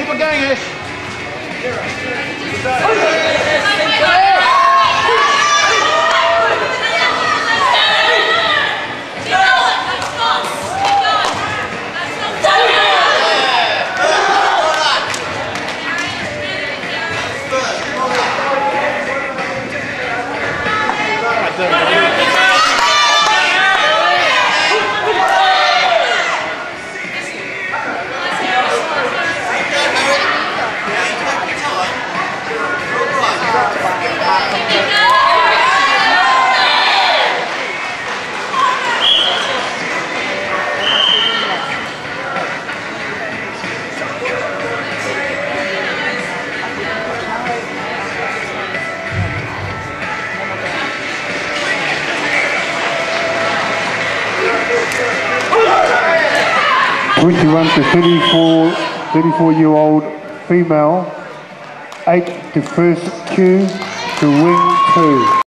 Keep it going, Ash. Right, Twenty-one to 34, 34 year old female, eight to first cue to wing two.